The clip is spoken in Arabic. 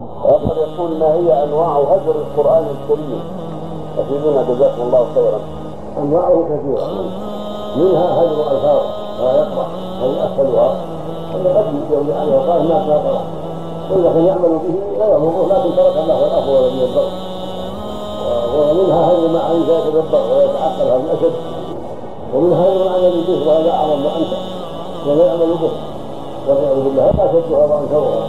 وقد يقول ما هي انواع هجر القران الكريم افيدونا جزاكم الله خيرا انواعه كثيره منها هجر الفاظ لا يقرا هذه اسهلها ان قد يوم عنه وقال ما قرا واذا كان يعمل به لا يضره لكن ترك الله الافضل من الضر ومنها هجر ما عليه يتدبر ويتعقل هذا أشد ومنها هجر ما عمل به وهذا اعظم وانت ولا يعمل به والعياذ بالله هذا اشدها وانكرها